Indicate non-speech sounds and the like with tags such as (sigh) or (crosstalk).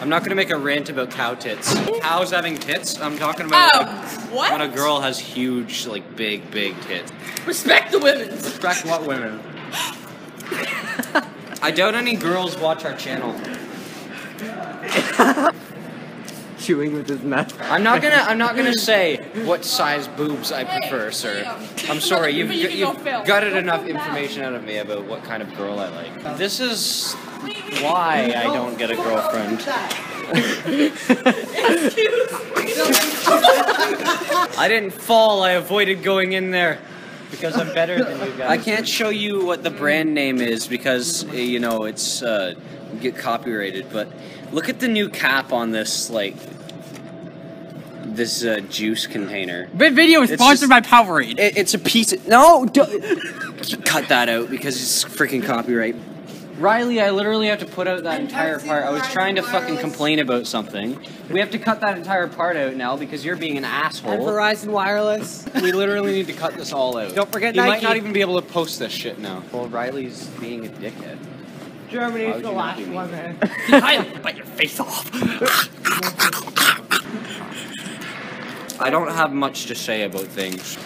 I'm not gonna make a rant about cow tits. Cows having tits. I'm talking about Oh, like, what? when a girl has huge, like big, big tits. Respect the women. Respect what women? I doubt any girls watch our channel. (laughs) Chewing with his mouth. I'm not gonna. I'm not gonna say what size boobs I prefer, sir. I'm sorry. You've, But you you've go film. gutted enough information out of me about what kind of girl I like. This is why I don't get a girlfriend. (laughs) I didn't fall. I avoided going in there because I'm better than you guys. I can't show you what the brand name is because uh, you know it's uh, get copyrighted. But look at the new cap on this like this uh, juice container. This video is It's sponsored just- by Powerade. It, it's a piece of no. Don't, cut that out because it's freaking copyright. Riley, I literally have to put out that entire part. I was trying to fucking complain about something. We have to cut that entire part out now because you're being an And asshole. Verizon Wireless. We literally need to cut this all out. Don't forget You might Nike. not even be able to post this shit now. Well, Riley's being a dickhead. Why Germany's would the you not last be one, mean? man. (laughs) I'll bite your face off. (laughs) (laughs) I don't have much to say about things.